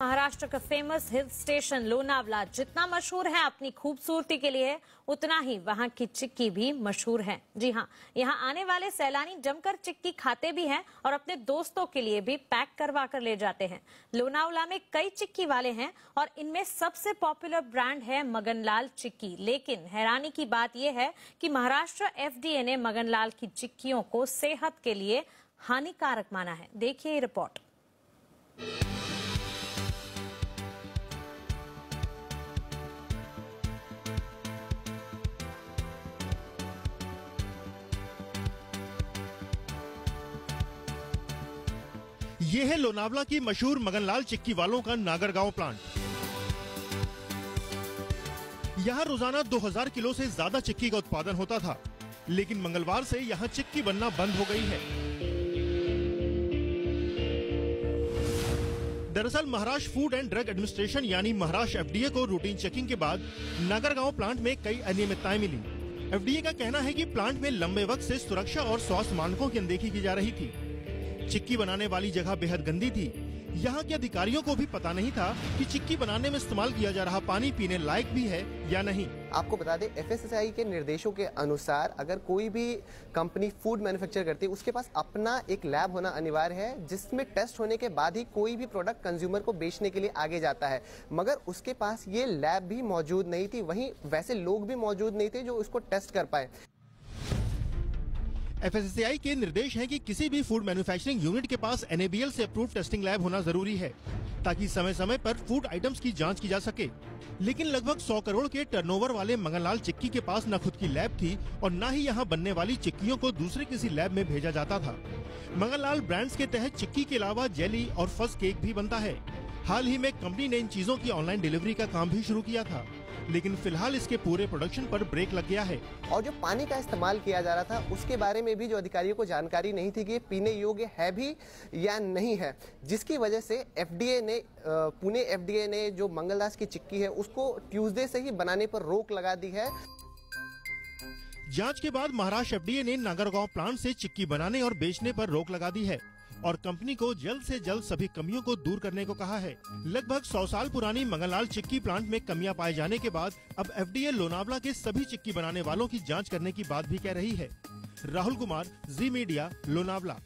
महाराष्ट्र का famous hill station Lonavala जितना मशहूर है, अपनी खूबसूरती के लिए उतना ही वहाँ की चिक्की भी मशहूर है। जी हाँ यहाँ आने वाले सैलानी जमकर चिक्की खाते भी हैं और अपने दोस्तों के लिए भी पैक करवा कर ले जाते हैं। लोनावला में कई चिक्की वाले हैं और इनमें सबसे पॉपुलर ब्रांड है मगनलाल चिक्की। लेकिन हैरानी की बात यह है कि महाराष्ट्र एफडीए ने मगनलाल की चिक्कियों को सेहत के लिए हानिकारक माना है। देखिए रिपोर्ट ये है लोनावला की मशहूर मगनलाल चिक्की वालों का नागरगांव प्लांट। यहाँ रोज़ाना 2000 किलो से ज़्यादा चिक्की का उत्पादन होता था, लेकिन मंगलवार से यहाँ चिक्की बनना बंद हो गई है। दरअसल Maharashtra food and drug administration यानी महाराष्ट्र एफडीए को रूटीन चेकिंग के बाद नागरगांव प्लांट में कई अनियमितताएँ मिली। एफडीए का कहना है कि प्लांट में लंबे वक्त से सुरक्षा और स्वास्थ्य मानकों की अनदेखी की जा रही थी। चिक्की बनाने वाली जगह बेहद गंदी थी। यहाँ के अधिकारियों को भी पता नहीं था कि चिक्की बनाने में इस्तेमाल किया जा रहा पानी पीने लायक भी है या नहीं। आपको बता दें, एफएसएसआई के निर्देशों के अनुसार अगर कोई भी कंपनी फ़ूड मैन्युफैक्चर करती है, उसके पास अपना एक लैब होना अनिवार्य है, जिसमें टेस्ट होने के बाद ही कोई भी प्रोडक्ट कंज्यूमर को बेचने के लिए आगे जाता है। मगर उसके पास ये लैब भी मौजूद नहीं थी, वहीं वैसे लोग भी मौजूद नहीं थे जो उसको टेस्ट कर पाए। एफएसएसआई के निर्देश हैं कि किसी भी फ़ूड मैन्युफैक्चरिंग यूनिट के पास एनएबीएल से अप्रूव टेस्टिंग लैब होना ज़रूरी है, ताकि समय समय पर फ़ूड आइटम्स की जाँच की जा सके। लेकिन लगभग 100 करोड़ के टर्नओवर वाले मंगनलाल चिक्की के पास न खुद की लैब थी और न ही यहाँ बनने वाली चिक्कियों को दूसरे किसी लैब में भेजा जाता था। मंगनलाल ब्रांड्स के तहत चिक्की के अलावा जेली और फस केक भी बनता है। हाल ही में कंपनी ने इन चीज़ों की ऑनलाइन डिलीवरी का काम भी शुरू किया था लेकिन फ़िलहाल इसके पूरे प्रोडक्शन पर ब्रेक लग गया है। और जो पानी का इस्तेमाल किया जा रहा था उसके बारे में भी जो अधिकारियों को जानकारी नहीं थी कि पीने योग्य है भी या नहीं है जिसकी वजह से एफडीए ने पुणे एफडीए ने जो मंगलदास की चिक्की है उसको ट्यूसडे से ही बनाने पर रोक लगा दी है। जाँच के बाद महाराष्ट्र एफडीए ने नागरगांव प्लांट से चिक्की बनाने और बेचने पर रोक लगा दी है। और कंपनी को जल्द से जल्द सभी कमियों को दूर करने को कहा है। लगभग 100 साल पुरानी मंगललाल चिक्की प्लांट में कमियाँ पाए जाने के बाद अब एफडीए लोनावला के सभी चिक्की बनाने वालों की जाँच करने की बात भी कह रही है। राहुल कुमार, जी मीडिया, लोनावला।